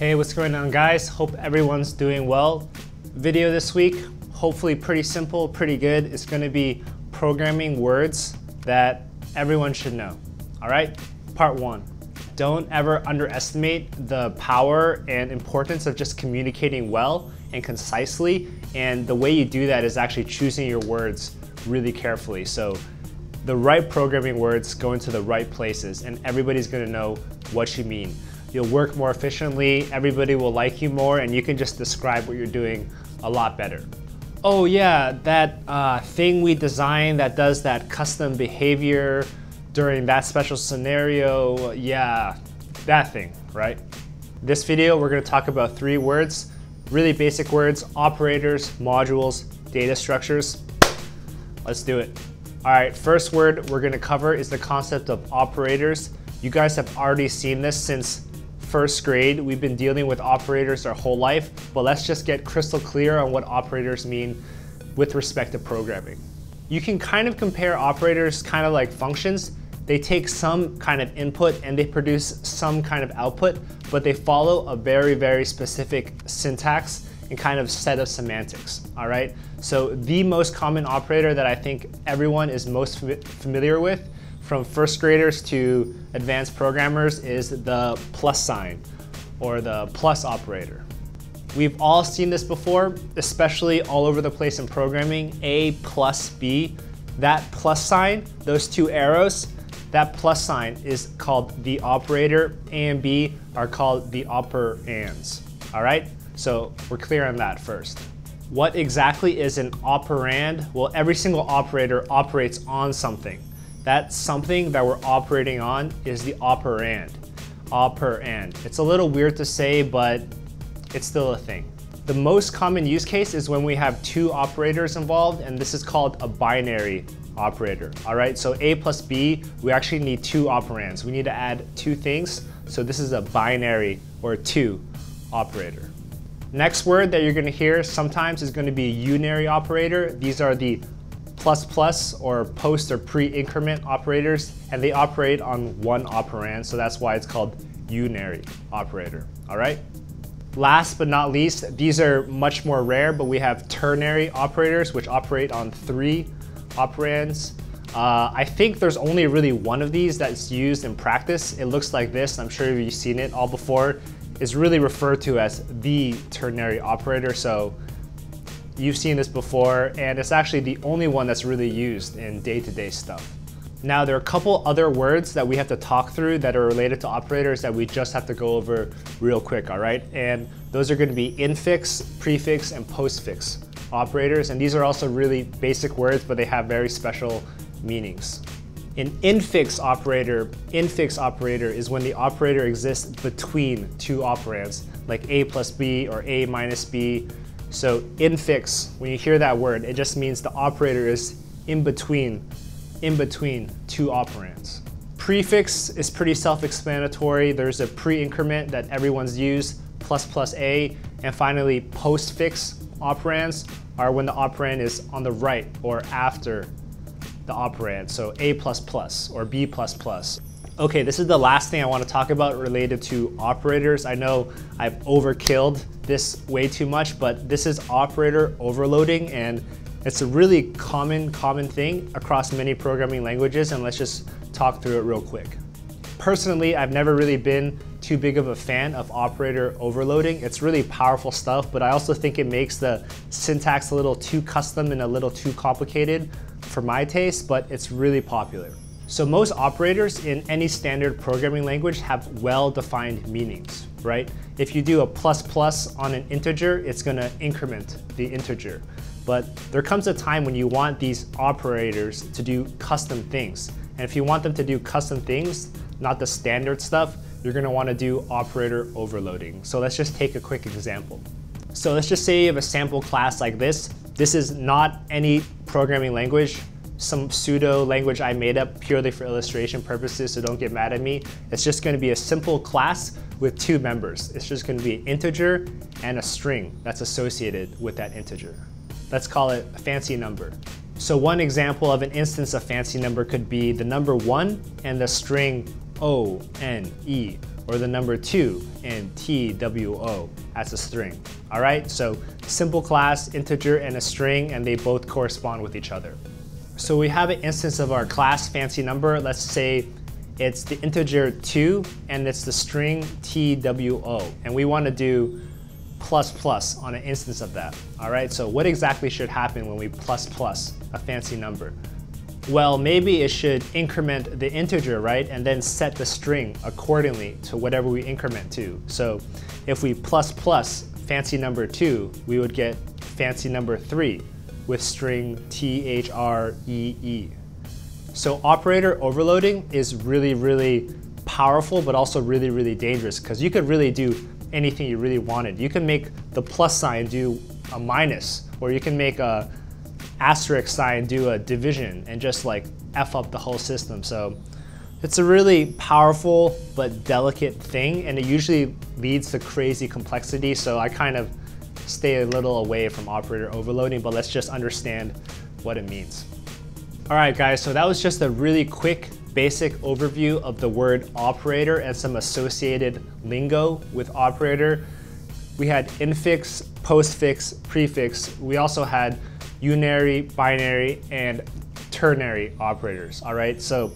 Hey, what's going on guys? Hope everyone's doing well. Video this week, hopefully pretty simple, pretty good. It's gonna be programming words that everyone should know. All right, part one. Don't ever underestimate the power and importance of just communicating well and concisely. And the way you do that is actually choosing your words really carefully. So the right programming words go into the right places and everybody's gonna know what you mean. You'll work more efficiently, everybody will like you more, and you can just describe what you're doing a lot better. Oh yeah, that uh, thing we designed that does that custom behavior during that special scenario, yeah, that thing, right? This video, we're gonna talk about three words, really basic words, operators, modules, data structures. Let's do it. All right, first word we're gonna cover is the concept of operators. You guys have already seen this since first grade. We've been dealing with operators our whole life, but let's just get crystal clear on what operators mean with respect to programming. You can kind of compare operators kind of like functions. They take some kind of input and they produce some kind of output, but they follow a very, very specific syntax and kind of set of semantics, all right? So the most common operator that I think everyone is most familiar with from first graders to advanced programmers is the plus sign or the plus operator. We've all seen this before, especially all over the place in programming, A plus B. That plus sign, those two arrows, that plus sign is called the operator. A and B are called the operands, all right? So we're clear on that first. What exactly is an operand? Well, every single operator operates on something. That something that we're operating on is the operand. Operand. It's a little weird to say, but it's still a thing. The most common use case is when we have two operators involved, and this is called a binary operator. All right, so A plus B, we actually need two operands. We need to add two things, so this is a binary or two operator. Next word that you're gonna hear sometimes is gonna be unary operator. These are the plus plus or post or pre-increment operators, and they operate on one operand, so that's why it's called unary operator, all right? Last but not least, these are much more rare, but we have ternary operators, which operate on three operands. Uh, I think there's only really one of these that's used in practice. It looks like this, I'm sure you've seen it all before. It's really referred to as the ternary operator, so You've seen this before, and it's actually the only one that's really used in day-to-day -day stuff. Now, there are a couple other words that we have to talk through that are related to operators that we just have to go over real quick, all right? And those are gonna be infix, prefix, and postfix operators. And these are also really basic words, but they have very special meanings. An infix operator, infix operator is when the operator exists between two operands, like a plus b or a minus b, so infix, when you hear that word, it just means the operator is in between, in between two operands. Prefix is pretty self-explanatory. There's a pre-increment that everyone's used, plus plus A, and finally postfix operands are when the operand is on the right or after the operand, so A++ plus or B++. Plus. Okay, this is the last thing I want to talk about related to operators. I know I've overkilled this way too much, but this is operator overloading and it's a really common, common thing across many programming languages and let's just talk through it real quick. Personally, I've never really been too big of a fan of operator overloading. It's really powerful stuff, but I also think it makes the syntax a little too custom and a little too complicated for my taste, but it's really popular. So most operators in any standard programming language have well-defined meanings, right? If you do a plus plus on an integer, it's gonna increment the integer. But there comes a time when you want these operators to do custom things. And if you want them to do custom things, not the standard stuff, you're gonna wanna do operator overloading. So let's just take a quick example. So let's just say you have a sample class like this. This is not any programming language some pseudo language I made up purely for illustration purposes, so don't get mad at me. It's just gonna be a simple class with two members. It's just gonna be an integer and a string that's associated with that integer. Let's call it a fancy number. So one example of an instance of fancy number could be the number one and the string O, N, E, or the number two and T, W, O as a string. All right, so simple class, integer, and a string, and they both correspond with each other. So we have an instance of our class fancy number. Let's say it's the integer 2 and it's the string TWO. And we want to do plus plus on an instance of that. All right, so what exactly should happen when we plus plus a fancy number? Well, maybe it should increment the integer, right? And then set the string accordingly to whatever we increment to. So if we plus plus fancy number 2, we would get fancy number 3 with string THREE. -E. So operator overloading is really, really powerful, but also really, really dangerous because you could really do anything you really wanted. You can make the plus sign do a minus, or you can make a asterisk sign do a division and just like F up the whole system. So it's a really powerful but delicate thing, and it usually leads to crazy complexity. So I kind of stay a little away from operator overloading, but let's just understand what it means. All right, guys, so that was just a really quick basic overview of the word operator and some associated lingo with operator. We had infix, postfix, prefix. We also had unary, binary, and ternary operators, all right? So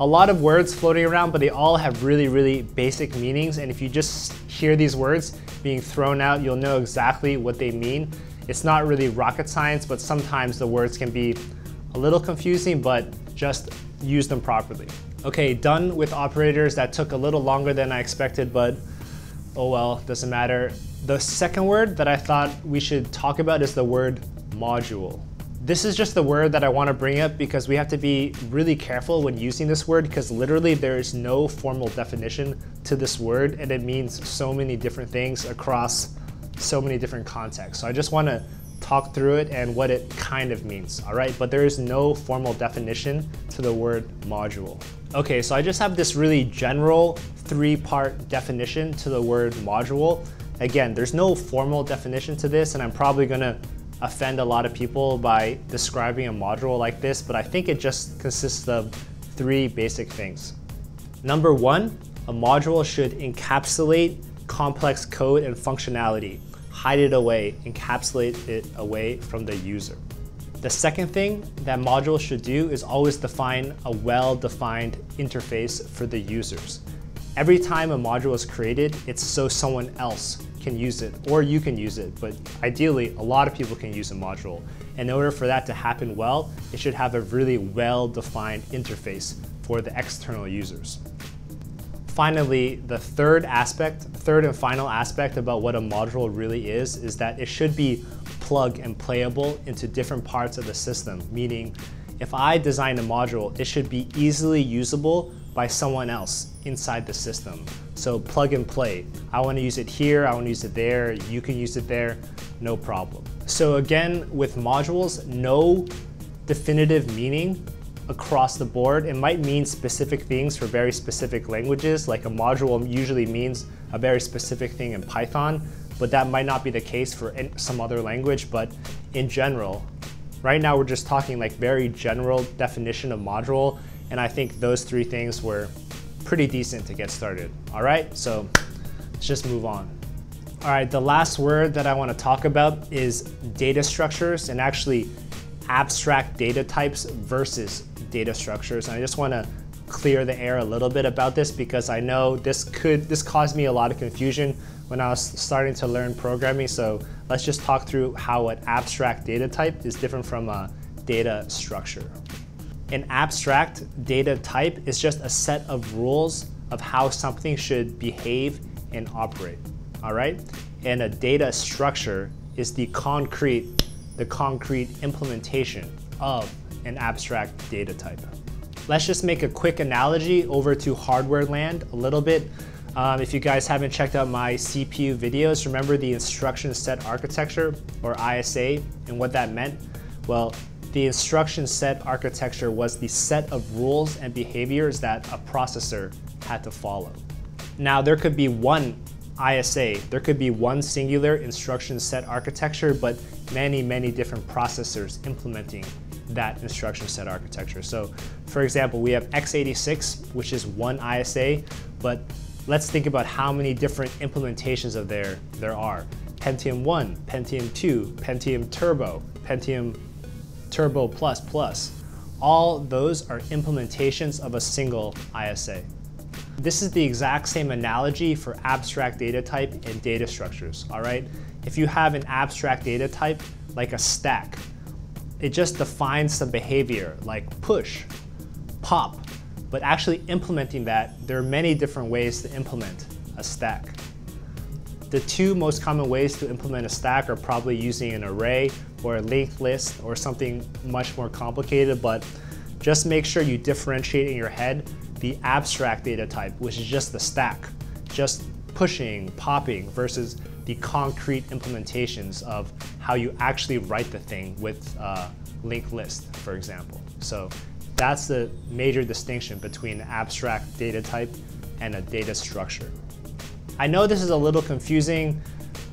a lot of words floating around, but they all have really, really basic meanings. And if you just hear these words being thrown out, you'll know exactly what they mean. It's not really rocket science, but sometimes the words can be a little confusing, but just use them properly. Okay, done with operators. That took a little longer than I expected, but oh well, doesn't matter. The second word that I thought we should talk about is the word module. This is just the word that I want to bring up because we have to be really careful when using this word because literally there is no formal definition to this word and it means so many different things across so many different contexts. So I just want to talk through it and what it kind of means, all right? But there is no formal definition to the word module. Okay, so I just have this really general three-part definition to the word module. Again, there's no formal definition to this and I'm probably gonna offend a lot of people by describing a module like this, but I think it just consists of three basic things. Number one, a module should encapsulate complex code and functionality hide it away, encapsulate it away from the user. The second thing that modules should do is always define a well-defined interface for the users. Every time a module is created, it's so someone else can use it, or you can use it, but ideally, a lot of people can use a module. In order for that to happen well, it should have a really well-defined interface for the external users. Finally, the third aspect, third and final aspect about what a module really is, is that it should be plug and playable into different parts of the system, meaning if I design a module, it should be easily usable by someone else inside the system. So plug and play. I want to use it here, I want to use it there, you can use it there, no problem. So again, with modules, no definitive meaning across the board. It might mean specific things for very specific languages, like a module usually means a very specific thing in Python, but that might not be the case for some other language, but in general, right now we're just talking like very general definition of module, and I think those three things were pretty decent to get started. All right, so let's just move on. All right, the last word that I wanna talk about is data structures and actually abstract data types versus data structures. And I just want to clear the air a little bit about this because I know this could this caused me a lot of confusion when I was starting to learn programming. So let's just talk through how an abstract data type is different from a data structure. An abstract data type is just a set of rules of how something should behave and operate. All right? And a data structure is the concrete the concrete implementation of an abstract data type. Let's just make a quick analogy over to hardware land a little bit. Um, if you guys haven't checked out my CPU videos, remember the instruction set architecture or ISA and what that meant? Well, the instruction set architecture was the set of rules and behaviors that a processor had to follow. Now there could be one ISA, there could be one singular instruction set architecture, but many, many different processors implementing that instruction set architecture. So for example, we have x86, which is one ISA, but let's think about how many different implementations of there there are. Pentium 1, Pentium 2, Pentium Turbo, Pentium Turbo Plus Plus. All those are implementations of a single ISA. This is the exact same analogy for abstract data type and data structures, all right? If you have an abstract data type, like a stack, it just defines some behavior like push, pop, but actually implementing that, there are many different ways to implement a stack. The two most common ways to implement a stack are probably using an array or a linked list or something much more complicated, but just make sure you differentiate in your head the abstract data type, which is just the stack, just pushing, popping, versus the concrete implementations of how you actually write the thing with uh, a linked list, for example. So that's the major distinction between abstract data type and a data structure. I know this is a little confusing,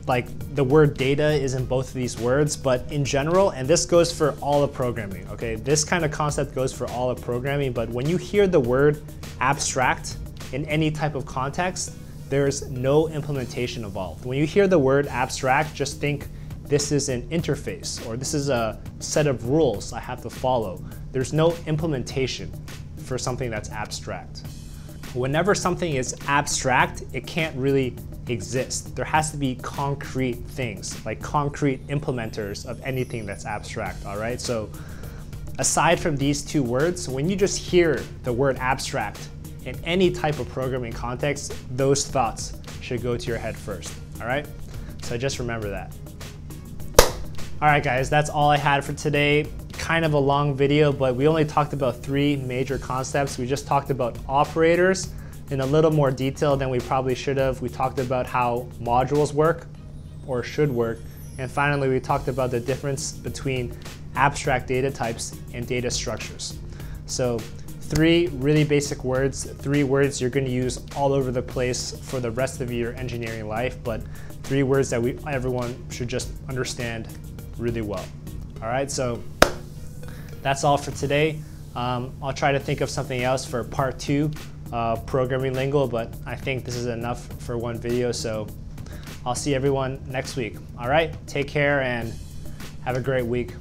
like the word data is in both of these words, but in general, and this goes for all of programming, okay? This kind of concept goes for all of programming, but when you hear the word abstract in any type of context, there's no implementation involved. When you hear the word abstract, just think this is an interface or this is a set of rules I have to follow. There's no implementation for something that's abstract whenever something is abstract, it can't really exist. There has to be concrete things, like concrete implementers of anything that's abstract, all right? So aside from these two words, when you just hear the word abstract in any type of programming context, those thoughts should go to your head first, all right? So just remember that. All right, guys, that's all I had for today kind of a long video, but we only talked about three major concepts. We just talked about operators in a little more detail than we probably should have. We talked about how modules work or should work. And finally, we talked about the difference between abstract data types and data structures. So three really basic words, three words you're gonna use all over the place for the rest of your engineering life, but three words that we everyone should just understand really well. All right, so that's all for today. Um, I'll try to think of something else for part two, uh, programming lingo, but I think this is enough for one video, so I'll see everyone next week. All right, take care and have a great week.